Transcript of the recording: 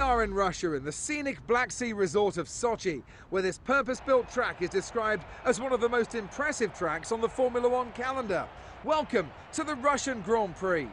are in Russia in the scenic Black Sea resort of Sochi, where this purpose-built track is described as one of the most impressive tracks on the Formula One calendar. Welcome to the Russian Grand Prix.